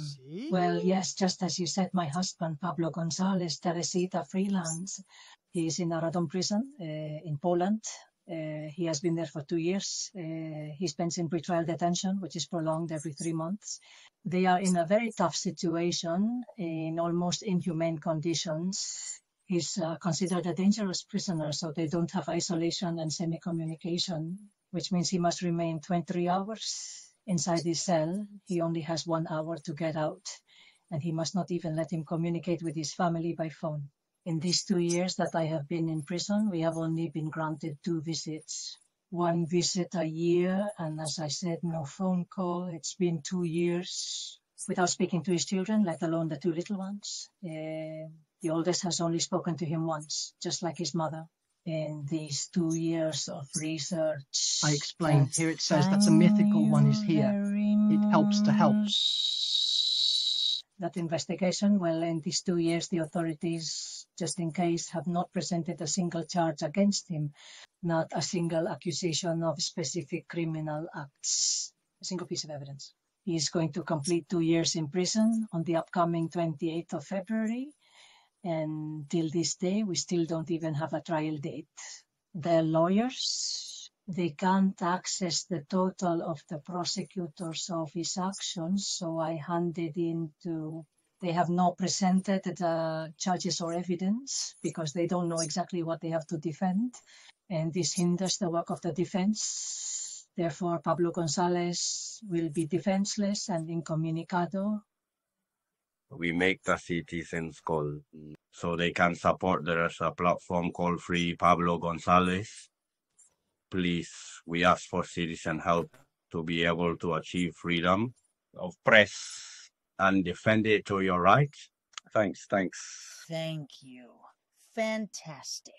See? Well, yes, just as you said, my husband, Pablo Gonzalez Teresita Freelance, he is in Aradon prison uh, in Poland. Uh, he has been there for two years. Uh, he spends in pretrial detention, which is prolonged every three months. They are in a very tough situation, in almost inhumane conditions. He's uh, considered a dangerous prisoner, so they don't have isolation and semi communication, which means he must remain 23 hours inside his cell. He only has one hour to get out, and he must not even let him communicate with his family by phone. In these two years that I have been in prison, we have only been granted two visits. One visit a year, and as I said, no phone call. It's been two years without speaking to his children, let alone the two little ones. Uh, the oldest has only spoken to him once, just like his mother. In these two years of research, I explained. Here it says that the mythical one is here. It helps to help. That investigation, well, in these two years, the authorities, just in case, have not presented a single charge against him, not a single accusation of specific criminal acts, a single piece of evidence. He is going to complete two years in prison on the upcoming 28th of February. And till this day, we still don't even have a trial date. The lawyers, they can't access the total of the prosecutor's office actions, so I handed in to they have not presented the charges or evidence because they don't know exactly what they have to defend, and this hinders the work of the defense. Therefore, Pablo Gonzalez will be defenseless and incommunicado. We make the citizens call so they can support. There is a platform called Free Pablo Gonzalez. Please, we ask for citizen help to be able to achieve freedom of press and defend it to your right. Thanks, thanks. Thank you. Fantastic.